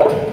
you.